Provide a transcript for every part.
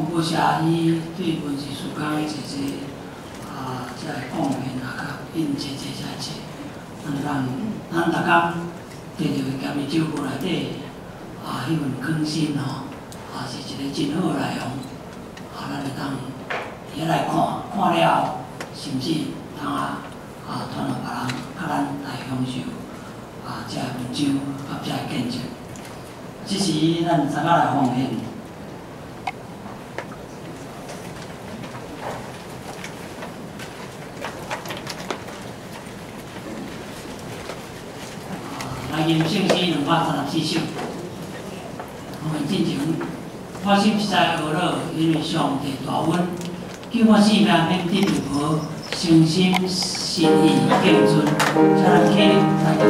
黄国霞伊对文字书讲的一些啊，即个贡献啊，甲印这这这这，咱让咱大家摕着家己照顾内底啊，迄份更新吼，啊是一个真好内容，啊，咱会当起来看，看了甚至通啊啊传互别人，甲咱来享受啊，即个文章甲即个见证。即时咱大家来奉献。来吟圣诗两百三十四首。我们进前，我心实在何乐，因为上帝大恩，叫我生命免得如何，诚心信义敬尊，才能起来歌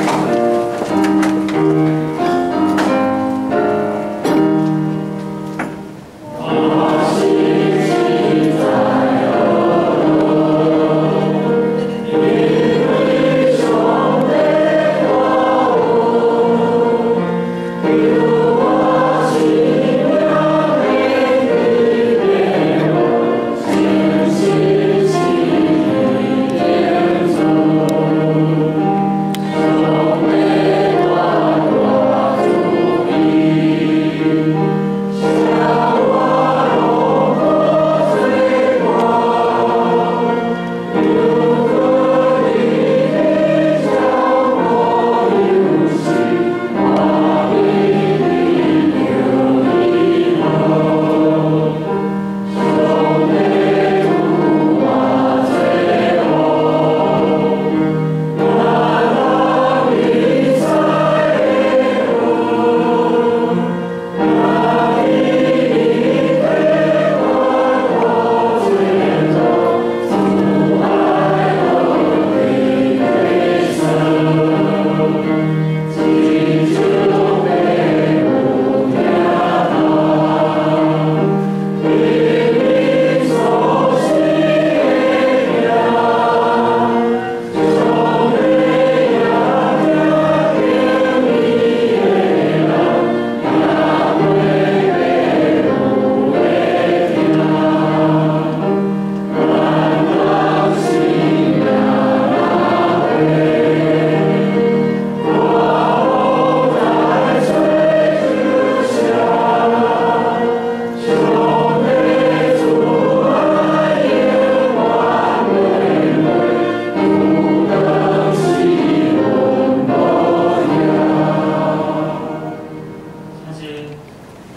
手。